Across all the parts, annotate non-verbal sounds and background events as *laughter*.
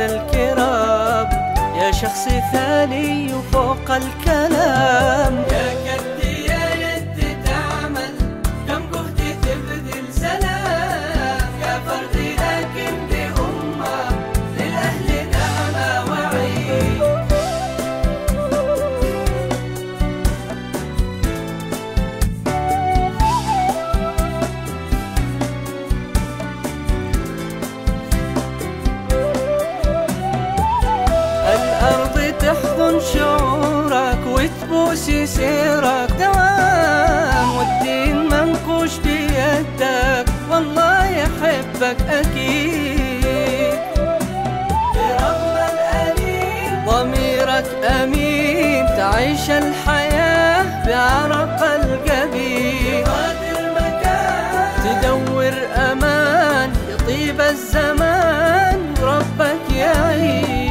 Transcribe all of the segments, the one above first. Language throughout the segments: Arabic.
الكرام. يا شخص ثاني وفوق الكلام يحبك أكيد. برغم الأليم ضميرك أمين. تعيش الحياة بعرق الجبين تدور أمان. يطيب الزمان ربك يعيد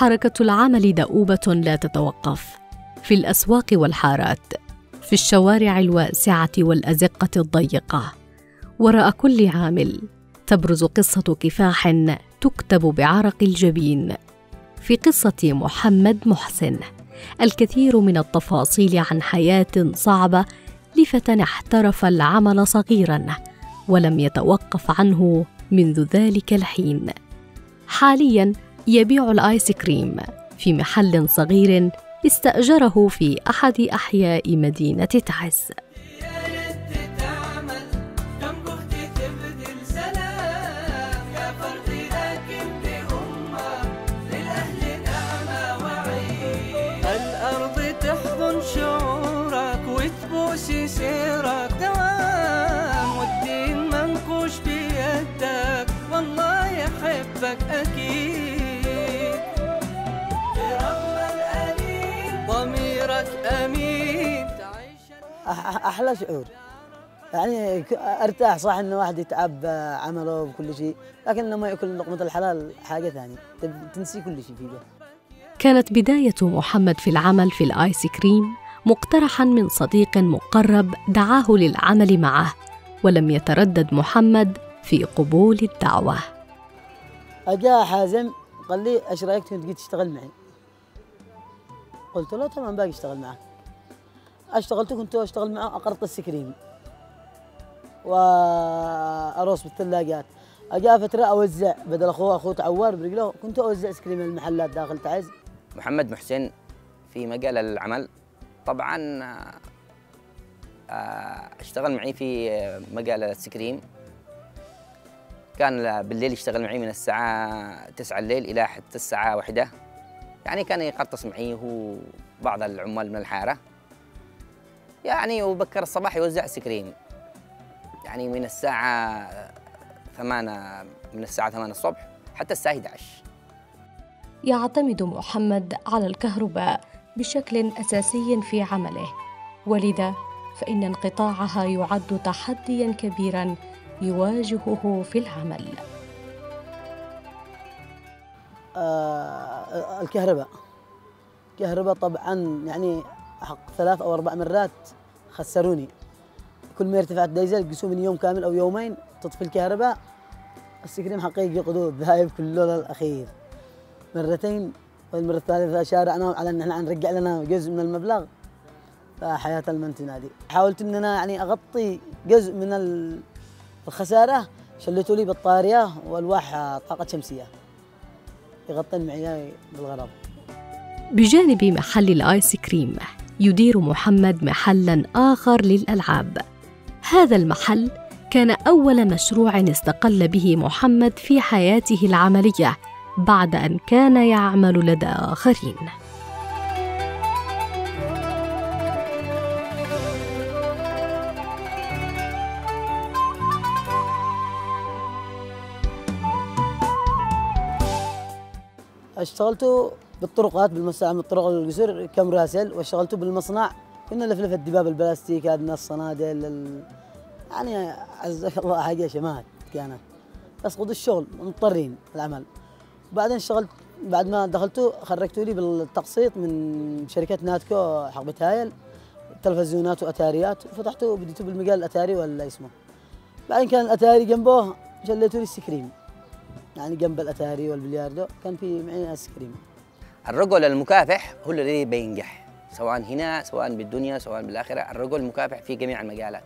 حركة العمل دؤوبة لا تتوقف. في الأسواق والحارات في الشوارع الواسعة والأزقة الضيقة. وراء كل عامل تبرز قصة كفاح تكتب بعرق الجبين. في قصة محمد محسن الكثير من التفاصيل عن حياة صعبة لفتى احترف العمل صغيرا ولم يتوقف عنه منذ ذلك الحين. حاليا يبيع الآيس كريم في محل صغير استأجره في أحد أحياء مدينة تعز. أحلى شعور. يعني أرتاح صح إنه واحد يتعب عمله وكل شيء لكن لما يأكل لقمه الحلال حاجة ثانية تنسي كل شيء فيه كانت بداية محمد في العمل في الآيس كريم مقترحا من صديق مقرب دعاه للعمل معه ولم يتردد محمد في قبول الدعوة. أجا حازم قال لي إيش رأيك تجي تشتغل معي؟ قلت له تمام باقي أشتغل معك. اشتغلت كنت أشتغل معه اقرط السكريم وارص بالثلاجات. اجا فتره أوزع بدل أخوه أخوه تعور برجله. كنت أوزع سكريم المحلات داخل تعز. محمد محسن في مجال العمل. طبعا آه، اشتغل معي في مجال السكريم كان بالليل يشتغل معي من الساعة 9 الليل إلى حتى الساعة واحدة. يعني كان يقرطس معي هو بعض العمال من الحارة. يعني وبكر الصباح يوزع سكريم يعني من الساعة 8 من الساعة 8 الصبح حتى الساعة 11 يعتمد محمد على الكهرباء بشكل أساسي في عمله. ولذا فإن انقطاعها يعد تحديا كبيرا يواجهه في العمل. آه الكهرباء. الكهرباء طبعا يعني حق ثلاث أو أربع مرات خسروني. كل ما ارتفعت دايزل قسوا من يوم كامل أو يومين تطفي الكهرباء. السكريم حقيقي قدود ذايب كل اللون الاخير مرتين والمرة الثالثة شارعنا على إن إحنا نرجع لنا جزء من المبلغ. فحياة المن تنادي حاولت إن أنا يعني أغطي جزء من ال- الخسارة. شلتوا لي بطارية وألواح طاقة شمسية. يغطين معي بالغرض. بجانب محل الآيس كريم يدير محمد محلا آخر للألعاب. هذا المحل كان أول مشروع استقل به محمد في حياته العملية بعد أن كان يعمل لدى آخرين. اشتغلت بالطرقات بالمساعة من الطرق القصر كمراسل واشتغلت بالمصنع. كنا نلفلف الدباب البلاستيك هذه الصنادل ال- يعني عزك الله حاجة شمات كانت. بس قد الشغل مضطرين العمل. بعدين اشتغلت بعد ما دخلت خرجتوا لي بالتقسيط من شركة ناتكو حق بتايل. تلفزيونات وأتاريات وفتحته بديت بالمجال الأتاري ولا اسمه. بعدين كان الأتاري جنبه شليتوا لي الآيس كريم. يعني جنب الأتاري والبلياردو كان في معي آيس كريم. الرجل المكافح هو الذي بينجح سواء هنا سواء بالدنيا سواء بالآخرة. الرجل المكافح في جميع المجالات.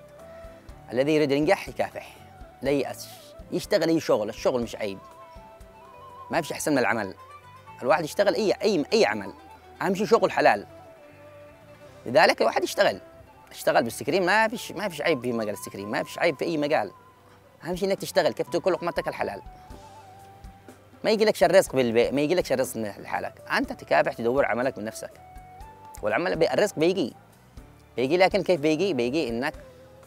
الذي يريد ينجح يكافح. لا ييأس. يشتغل أي شغل الشغل مش عيب. ما فيش أحسن من العمل. الواحد يشتغل أي أي أي عمل. أهم شيء شغل حلال. لذلك الواحد يشتغل. اشتغل بالآيس كريم. ما فيش ما فيش عيب في مجال الآيس كريم. ما فيش عيب في أي مجال. أهم شيء إنك تشتغل. كيف تاكل لقمتك الحلال؟ ما يجي لك الرزق بالبيت ما يجي لك الرزق لحالك. أنت تكافح تدور عملك من نفسك. والعمل بي... الرزق بيجي. بيجي لكن كيف بيجي؟ بيجي إنك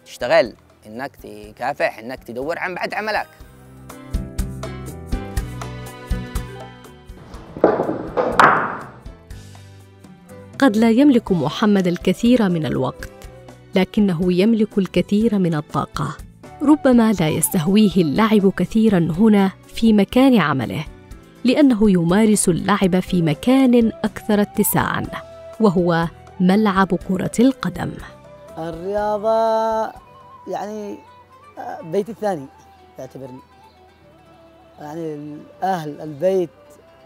تشتغل إنك تكافح إنك تدور عن بعد عملك. قد لا يملك محمد الكثير من الوقت لكنه يملك الكثير من الطاقة. ربما لا يستهويه اللعب كثيرا هنا في مكان عمله لأنه يمارس اللعب في مكان أكثر اتساعا وهو ملعب كرة القدم. الرياضة يعني آه، بيتي الثاني تعتبرني يعني الأهل البيت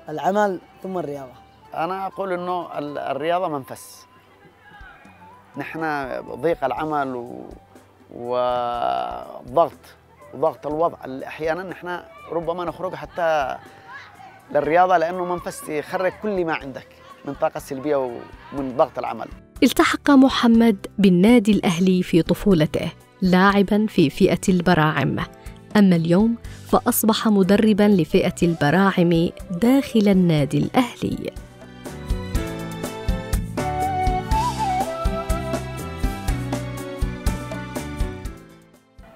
العمل ثم الرياضة. أنا أقول إنه ال- الرياضة منفس. نحن ضيق العمل و... وضغط وضغط الوضع. اللي أحيانا نحن ربما نخرج حتى للرياضة لأنه منفس يخرج كل ما عندك من طاقة سلبية ومن ضغط العمل. التحق محمد بالنادي الأهلي في طفولته لاعبا في فئة البراعم. أما اليوم فأصبح مدربا لفئة البراعم داخل النادي الأهلي.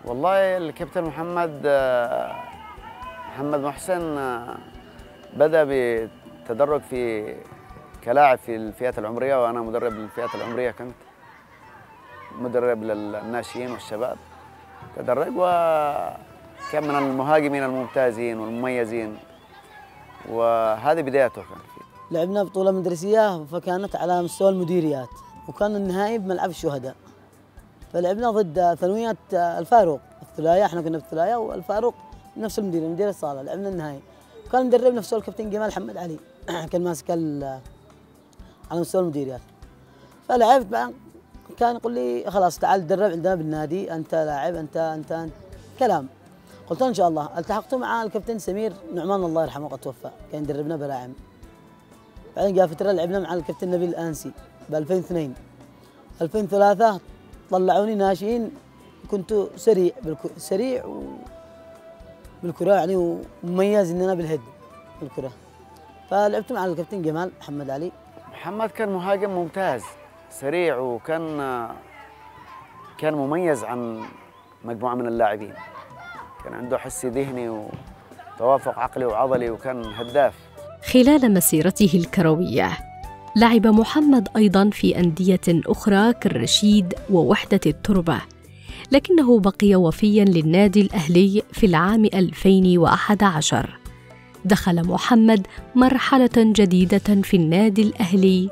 والله الكابتن محمد محمد محسن بدأ بالتدرج في كلاعب في الفئات العمرية وأنا مدرب للفئات العمرية كنت مدرب للناشئين والشباب تدرج وكان من المهاجمين الممتازين والمميزين وهذه بدايته كان. لعبنا بطولة مدرسية فكانت على مستوى المديريات وكان النهائي بملعب الشهداء فلعبنا ضد ثانويات الفاروق الثلاية إحنا كنا بالثلاية والفاروق نفس المدير مدير الصالة لعبنا النهائي. وكان مدرب نفسه الكابتن جمال محمد علي *clears throat* كان ماسك على مستوى المديريات فلعبت بعد كان يقول لي خلاص تعال تدرب عندنا بالنادي أنت لاعب انت انت, أنت. كلام. قلت إن شاء الله. التحقت مع الكابتن سمير نعمان الله يرحمه قد توفى كان يدربنا براعم. بعدين جاء فترة لعبنا مع الكابتن نبيل الأنسي ب 2002 2003 طلعوني ناشئين كنت سريع بالكو... سريع و... بالكرة يعني ومميز ان أنا بالهيد بالكرة. فلعبت مع الكابتن جمال محمد علي. محمد كان مهاجم ممتاز سريع وكان كان مميز عن مجموعة من اللاعبين. كان عنده حس ذهني وتوافق عقلي وعضلي وكان هداف. خلال مسيرته الكروية لعب محمد أيضا في أندية أخرى كالرشيد ووحدة التربة لكنه بقي وفيا للنادي الأهلي في العام 2011 دخل محمد مرحلة جديدة في النادي الأهلي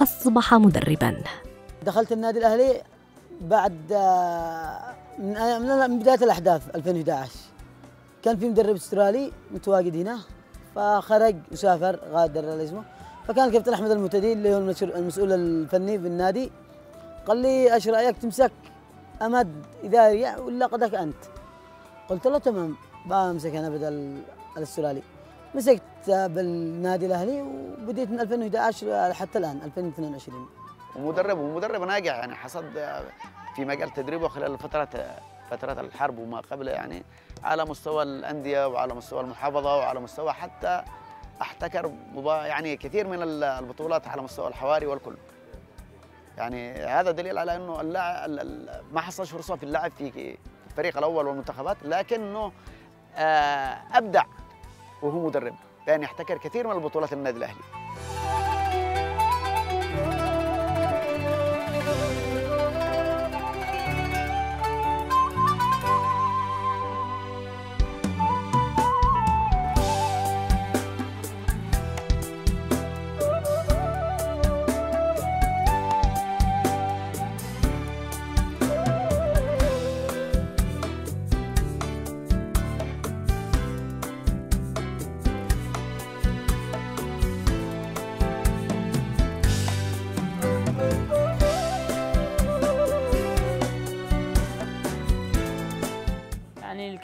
أصبح مدربا. دخلت النادي الأهلي بعد من بداية الأحداث 2011 كان في مدرب أسترالي متواجد هنا فخرج وسافر غادر اسمه فكان الكابتن أحمد المتدين اللي هو المسؤول- الفني بالنادي قال لي إيش رأيك تمسك أمد إداري ولا قدك أنت؟ قلت له تمام بمسك أنا بدل الأسترالي مسكت بالنادي الأهلي وبديت من 2011 حتى الآن 2022 ومدرب ومدرب ناجح يعني حصد في مجال تدريبه خلال فترة فترة الحرب وما قبل يعني على مستوى الأندية وعلى مستوى المحافظة وعلى مستوى حتى أحتكر يعني كثير من ال- البطولات على مستوى الحواري والكل. يعني هذا دليل على إنه ما حصلش فرصة في اللعب في الفريق الأول والمنتخبات لكنه آه، أبدع وهو مدرب لأن يحتكر كثير من البطولات النادي الأهلي.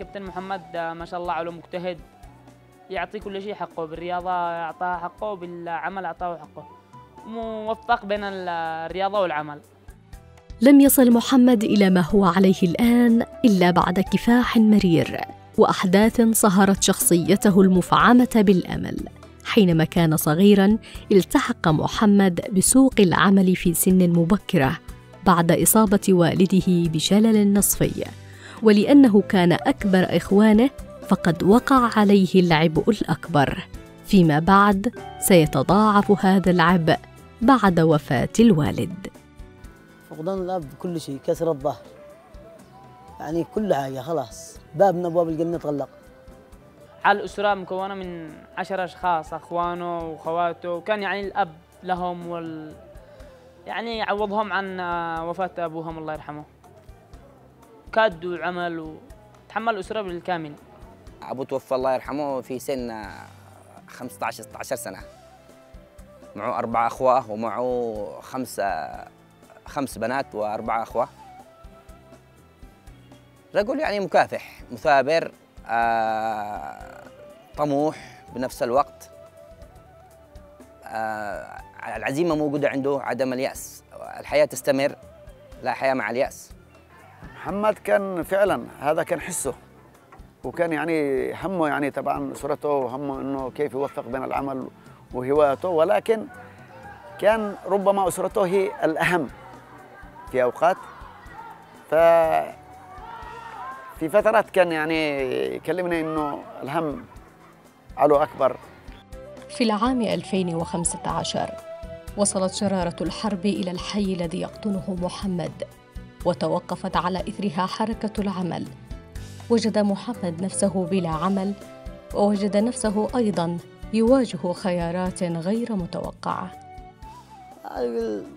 الكابتن محمد آه، ما شاء الله عليه مجتهد يعطي كل شيء حقه بالرياضة أعطاه حقه وبالعمل أعطاه حقه. موفق بين ال- الرياضة والعمل. لم يصل محمد إلى ما هو عليه الآن إلا بعد كفاح مرير وأحداث صهرت شخصيته المفعمة بالأمل. حينما كان صغيرا التحق محمد بسوق العمل في سن مبكرة بعد إصابة والده بشلل نصفي. ولأنه كان أكبر إخوانه فقد وقع عليه العبء الأكبر. فيما بعد سيتضاعف هذا العبء بعد وفاة الوالد. فقدان الأب كل شيء كسر الظهر. يعني كل حاجة خلاص. باب من أبواب الجنة تغلق. على الأسرة مكونة من عشر أشخاص أخوانه وخواته. وكان يعني الأب لهم وال يعني يعوضهم عن وفاة أبوهم الله يرحمه. كادوا عمل وتحمل الأسرة بالكامل أبو توفى الله يرحمه في سن آه، 15 16 سنة. معه أربع أخوة ومعه خمسه خمس بنات واربعه أخوة. رجل يعني مكافح مثابر آه، طموح بنفس الوقت. آه، العزيمة موجودة عنده عدم اليأس. الحياة تستمر لا حياة مع اليأس. محمد كان فعلا هذا كان حسه وكان يعني همه يعني طبعا اسرته وهمه إنه كيف يوفق بين العمل وهوايته ولكن كان ربما أسرته هي الأهم في أوقات. ف في فترات كان يعني يكلمني إنه الهم علو أكبر. في العام 2015 وصلت شرارة الحرب إلى الحي الذي يقطنه محمد. وتوقفت على إثرها حركة العمل. وجد محمد نفسه بلا عمل ووجد نفسه أيضا يواجه خيارات غير متوقعة.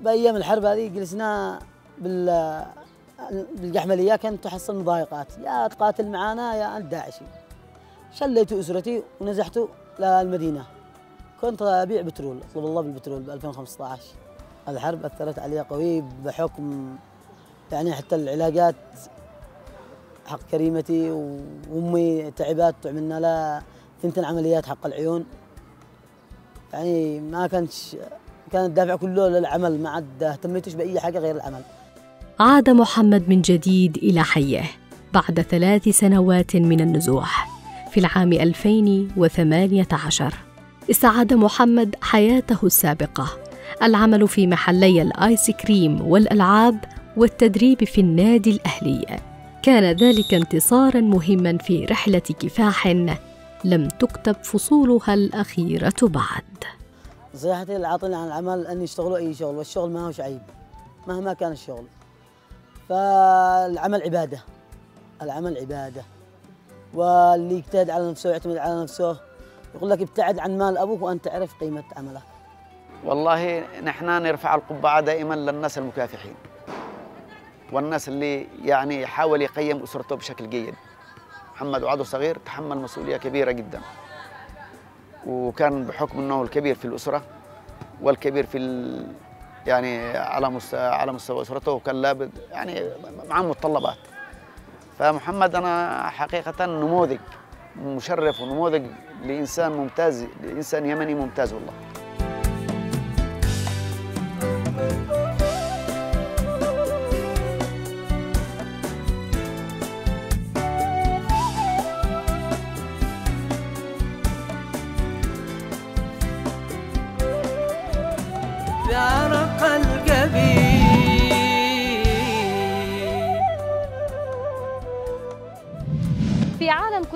بأيام الحرب هذه جلسنا بال بالقحمليه كانت تحصل مضايقات. يا تقاتل معانا يا انت داعشي شليت أسرتي ونزحت للمدينه كنت أبيع بترول أطلب الله بالبترول ب 2015 الحرب أثرت علي قوي بحكم يعني حتى العلاقات حق كريمتي وأمي تعبت وعملنا لها ثنتين عمليات حق العيون. يعني ما كانش كان الدافع كله للعمل ما عاد اهتميتش بأي حاجة غير العمل. عاد محمد من جديد إلى حيه بعد ثلاث سنوات من النزوح في العام 2018 استعاد محمد حياته السابقة. العمل في محلي الآيس كريم والألعاب والتدريب في النادي الأهلي. كان ذلك انتصارا مهما في رحلة كفاح لم تكتب فصولها الأخيرة بعد. نصيحتي العاطلين عن العمل ان يشتغلوا أي شغل والشغل ما هوش عيب مهما كان الشغل. فالعمل عبادة العمل عبادة. واللي يجتهد على نفسه ويعتمد على نفسه يقول لك ابتعد عن مال أبوك وأنت تعرف قيمة عملك والله نحن نرفع القبعة دائما للناس المكافحين. والناس اللي يعني يحاول يقيم أسرته بشكل جيد. محمد وعده صغير تحمل مسؤولية كبيرة جدا. وكان بحكم أنه الكبير في الأسرة والكبير في ال يعني على مستوى على مستوى أسرته وكان لابد يعني معاه متطلبات. فمحمد أنا حقيقة نموذج مشرف ونموذج لإنسان ممتاز لإنسان يمني ممتاز والله.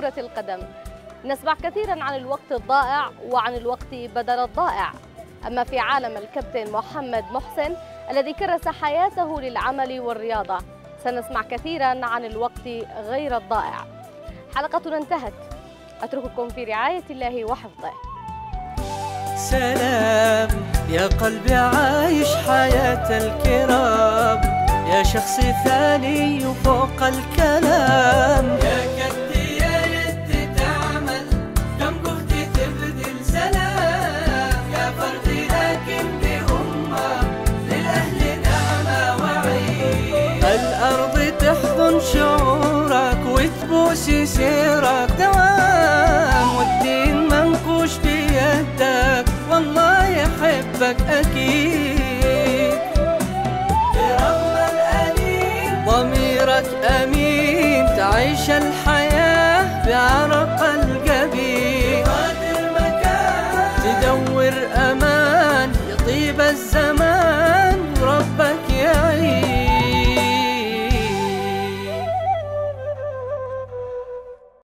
كرة القدم. نسمع كثيرا عن الوقت الضائع وعن الوقت بدل الضائع. أما في عالم الكابتن محمد محسن الذي كرس حياته للعمل والرياضة سنسمع كثيرا عن الوقت غير الضائع. حلقتنا انتهت. أترككم في رعاية الله وحفظه. سلام يا قلبي عايش حياة الكرام. يا شخص ثاني وفوق الكلام. يا وتبوس سيرك